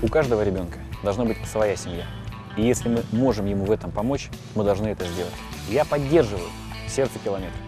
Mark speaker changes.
Speaker 1: У каждого ребенка должна быть своя семья. И если мы можем ему в этом помочь, мы должны это сделать. Я поддерживаю сердце километра.